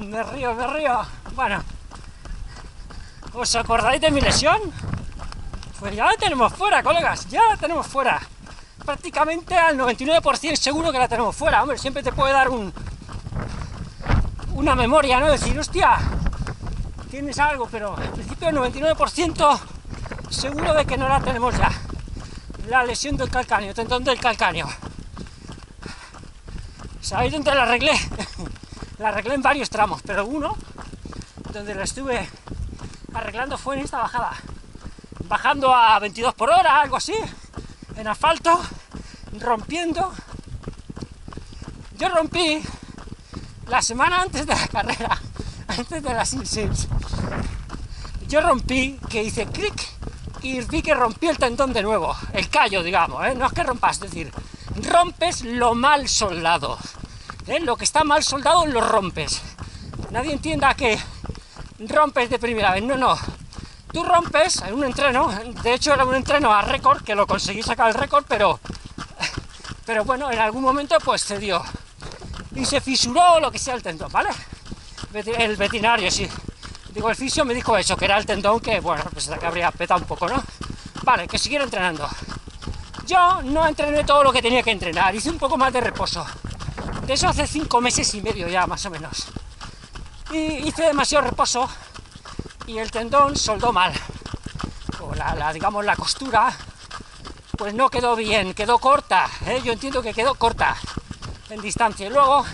Me río, me río. Bueno, ¿os acordáis de mi lesión? Pues ya la tenemos fuera, colegas, ya la tenemos fuera. Prácticamente al 99% seguro que la tenemos fuera. Hombre, siempre te puede dar un una memoria, ¿no? Decir, hostia, tienes algo, pero al principio el 99% seguro de que no la tenemos ya. La lesión del calcáneo, tendón del calcáneo. ¿Sabéis dónde la arreglé? La arreglé en varios tramos, pero uno donde la estuve arreglando fue en esta bajada. Bajando a 22 por hora, algo así, en asfalto, rompiendo. Yo rompí la semana antes de la carrera, antes de las Sims. Yo rompí, que hice clic y vi que rompí el tendón de nuevo, el callo, digamos, ¿eh? no es que rompas, es decir, rompes lo mal soldado. ¿Eh? Lo que está mal soldado lo rompes. Nadie entienda que rompes de primera vez, no, no. Tú rompes en un entreno, de hecho era un entreno a récord, que lo conseguí sacar el récord, pero, pero bueno, en algún momento pues se dio. Y se fisuró lo que sea el tendón, ¿vale? El veterinario, sí. Digo, el fisio me dijo eso, que era el tendón que, bueno, pues que habría petado un poco, ¿no? Vale, que siguiera entrenando. Yo no entrené todo lo que tenía que entrenar, hice un poco más de reposo. De eso hace cinco meses y medio ya, más o menos. Y hice demasiado reposo y el tendón soldó mal. O la, digamos, la costura, pues no quedó bien, quedó corta. ¿eh? Yo entiendo que quedó corta en distancia. Luego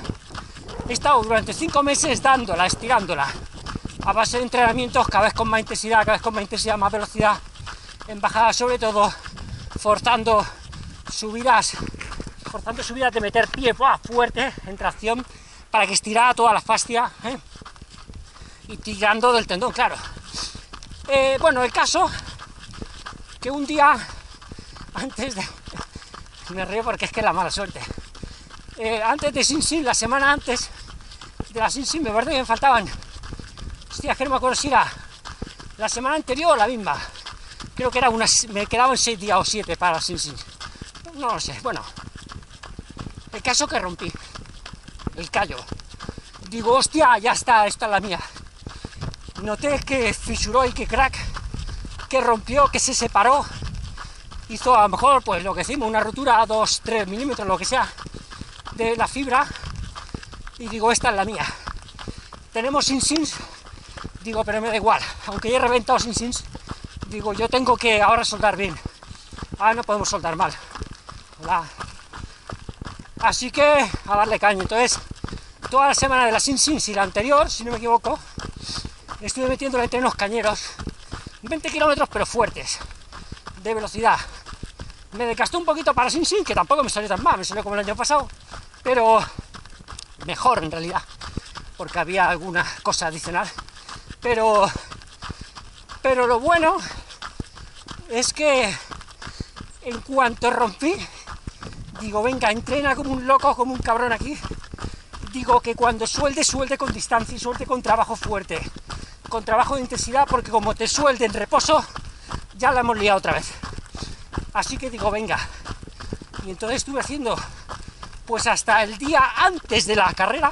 he estado durante cinco meses dándola, estirándola, a base de entrenamientos cada vez con más intensidad, cada vez con más intensidad, más velocidad, en bajada sobre todo, forzando subidas forzando subidas de meter pie fuerte en tracción para que estirara toda la fascia ¿eh? y tirando del tendón, claro. Eh, bueno, el caso que un día antes de. Me río porque es que la mala suerte. Eh, antes de Sin Sin, la semana antes de la Sin Sin, me parece que me faltaban. Hostia, que no me acuerdo si la semana anterior o la misma. Creo que era una. Me quedaban seis días o siete para la Sin Sin. No lo sé, bueno, el caso que rompí. El callo. Digo, hostia, ya está, esta es la mía. Noté que fisuró y que crack, que rompió, que se separó. Hizo a lo mejor, pues lo que decimos, una rotura a 2, 3 milímetros, lo que sea, de la fibra. Y digo, esta es la mía. Tenemos sin sins. Digo, pero me da igual. Aunque ya he reventado sin sins, digo, yo tengo que ahora soldar bien. Ahora no podemos soldar mal. Hola. Así que a darle caña. Entonces, toda la semana de la Sin Sin y la anterior, si no me equivoco, estuve metiéndole entre unos cañeros, 20 kilómetros pero fuertes, de velocidad. Me desgastó un poquito para Sin Sin, que tampoco me salió tan mal, me salió como el año pasado, pero mejor en realidad, porque había alguna cosa adicional. Pero, pero lo bueno es que en cuanto rompí, digo, venga, entrena como un loco, como un cabrón aquí. Digo que cuando suelde, suelde con distancia y suelte con trabajo fuerte, con trabajo de intensidad, porque como te suelde en reposo, ya la hemos liado otra vez. Así que digo, venga. Y entonces estuve haciendo, pues hasta el día antes de la carrera,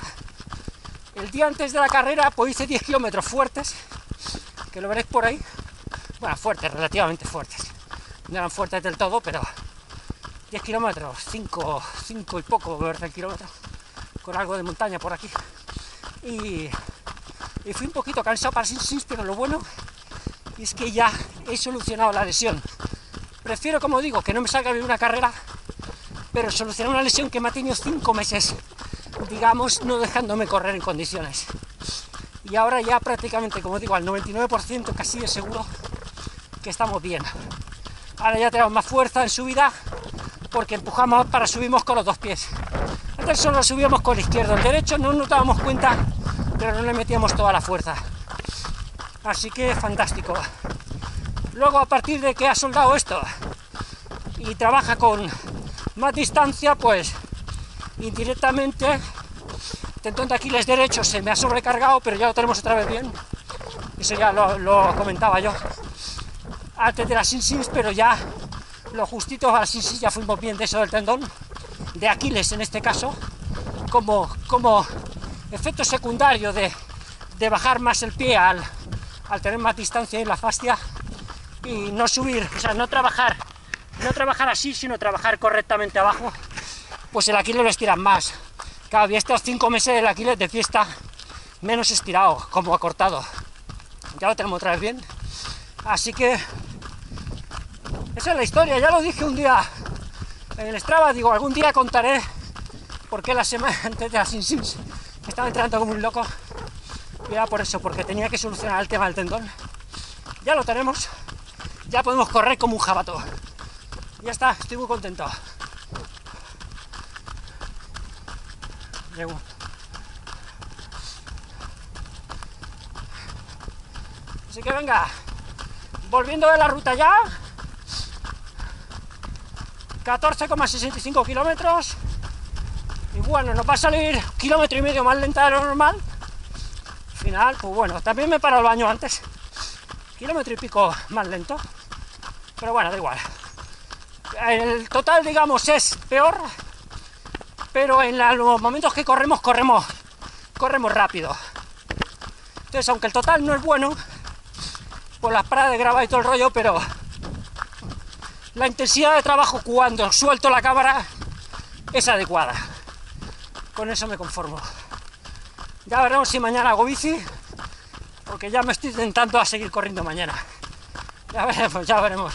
el día antes de la carrera, pues hice 10 kilómetros fuertes, que lo veréis por ahí. Bueno, fuertes, relativamente fuertes. No eran fuertes del todo, pero 10 kilómetros, 5, 5 y poco, ¿verdad? kilómetros, con algo de montaña por aquí. Y, fui un poquito cansado para sin pero lo bueno es que ya he solucionado la lesión. Prefiero, como digo, que no me salga bien una carrera, pero solucionar una lesión que me ha tenido 5 meses, digamos, no dejándome correr en condiciones. Y ahora ya prácticamente, como digo, al 99% casi de seguro que estamos bien. Ahora ya tenemos más fuerza en subida porque empujamos para subimos con los dos pies. Antes solo subíamos con el izquierdo, el derecho no nos dábamos cuenta, pero no le metíamos toda la fuerza. Así que fantástico. Luego a partir de que ha soldado esto y trabaja con más distancia, pues indirectamente tendón de Aquiles derecho se me ha sobrecargado, pero ya lo tenemos otra vez bien. Eso ya lo, lo comentaba yo antes de las sin pero ya lo justito, así sí, ya fuimos bien de eso del tendón, de Aquiles en este caso, como, como efecto secundario de, de bajar más el pie al, al tener más distancia en la fascia y no subir, o sea, no trabajar, no trabajar así, sino trabajar correctamente abajo, pues el Aquiles lo estiran más. Cada día estos cinco meses del Aquiles de fiesta menos estirado, como acortado. Ya lo tenemos otra vez bien. Así que esa es la historia, ya lo dije un día en el Strava, digo, algún día contaré por qué la semana antes de la Sin Sims estaba entrando como un loco. Y era por eso, porque tenía que solucionar el tema del tendón. Ya lo tenemos, ya podemos correr como un jabato. Ya está, estoy muy contento. Llego. Así que venga, volviendo de la ruta ya, 14,65 kilómetros. Y bueno, nos va a salir kilómetro y medio más lenta de lo normal. Al final, pues bueno, también me he parado el baño antes. Kilómetro y pico más lento. Pero bueno, da igual. El total, digamos, es peor. Pero en los momentos que corremos, corremos, corremos rápido. Entonces, aunque el total no es bueno, por las paradas de grava y todo el rollo, pero la intensidad de trabajo cuando suelto la cámara es adecuada. Con eso me conformo. Ya veremos si mañana hago bici, porque ya me estoy intentando a seguir corriendo mañana. Ya veremos, ya veremos.